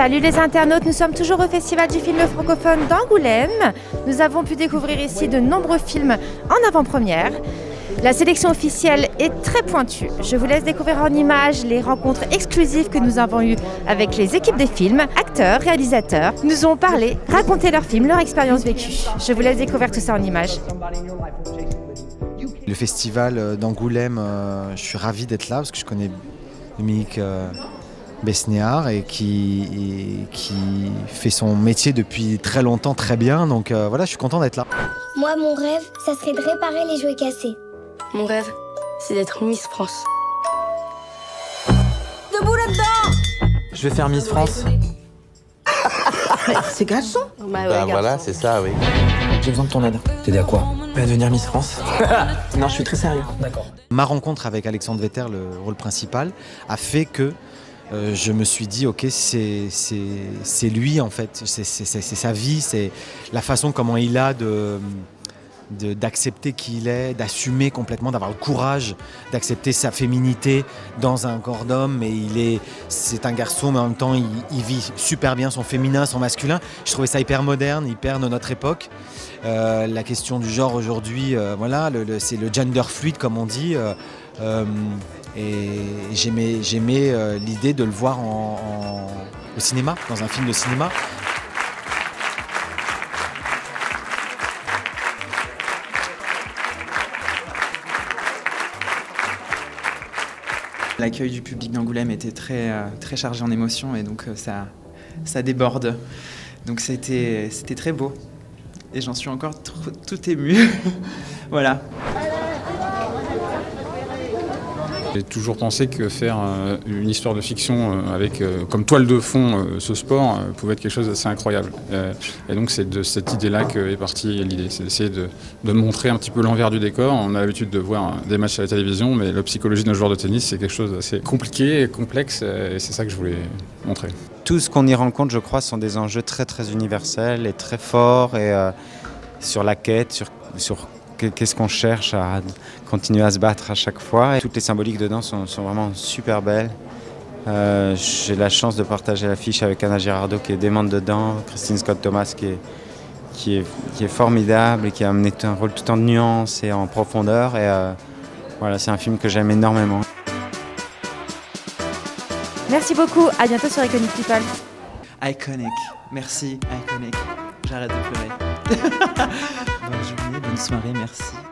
Salut les internautes, nous sommes toujours au Festival du film francophone d'Angoulême. Nous avons pu découvrir ici de nombreux films en avant-première. La sélection officielle est très pointue. Je vous laisse découvrir en images les rencontres exclusives que nous avons eues avec les équipes des films, acteurs, réalisateurs. Nous ont parlé, raconté leurs films, leur expérience vécue. Je vous laisse découvrir tout ça en images. Le festival d'Angoulême, euh, je suis ravi d'être là parce que je connais Dominique euh, Besnéard et qui, et qui fait son métier depuis très longtemps très bien. Donc euh, voilà, je suis content d'être là. Moi, mon rêve, ça serait de réparer les jouets cassés. Mon rêve, c'est d'être Miss France. Debout là-dedans Je vais faire Miss France. C'est garçon Bah, ouais, Bah garçon. voilà, c'est ça, oui. J'ai besoin de ton aide. T'aider à quoi? Bah, devenir Miss France. non, je suis très sérieux. D'accord. Ma rencontre avec Alexandre Vetter, le rôle principal, a fait que euh, je me suis dit, ok, c'est lui en fait, c'est sa vie, c'est la façon comment il a de d'accepter qui il est, d'assumer complètement, d'avoir le courage d'accepter sa féminité dans un corps d'homme. Mais il est, c'est un garçon, mais en même temps, il, vit super bien son féminin, son masculin. Je trouvais ça hyper moderne, hyper de notre époque. Euh, la question du genre aujourd'hui, euh, voilà, c'est le gender fluide comme on dit. Et j'aimais, euh, l'idée de le voir au cinéma, dans un film de cinéma. L'accueil du public d'Angoulême était très, euh, chargé en émotions et donc euh, ça, ça déborde. Donc c'était très beau. Et j'en suis encore tout ému. voilà. J'ai toujours pensé que faire euh, une histoire de fiction euh, avec euh, comme toile de fond ce sport pouvait être quelque chose d'assez incroyable. Et donc c'est de cette idée-là que est partie l'idée, c'est d'essayer de, montrer un petit peu l'envers du décor. On a l'habitude de voir des matchs à la télévision, mais la psychologie d'un joueur de tennis c'est quelque chose d'assez compliqué et complexe, et c'est ça que je voulais montrer. Tout ce qu'on y rencontre, je crois, sont des enjeux très très universels et très forts et sur la quête, sur, sur qu'est-ce qu'on cherche à continuer à se battre à chaque fois. Et toutes les symboliques dedans sont, sont vraiment super belles. Euh, J'ai la chance de partager l'affiche avec Anna Girardot qui est démente dedans, Christine Scott Thomas qui est, qui est, qui est formidable et qui a amené un rôle tout en nuance et en profondeur. Et euh, voilà, c'est un film que j'aime énormément. Merci beaucoup, à bientôt sur Iconic People. Iconic. Merci, Iconic. J'arrête de pleurer. bonne soirée, merci.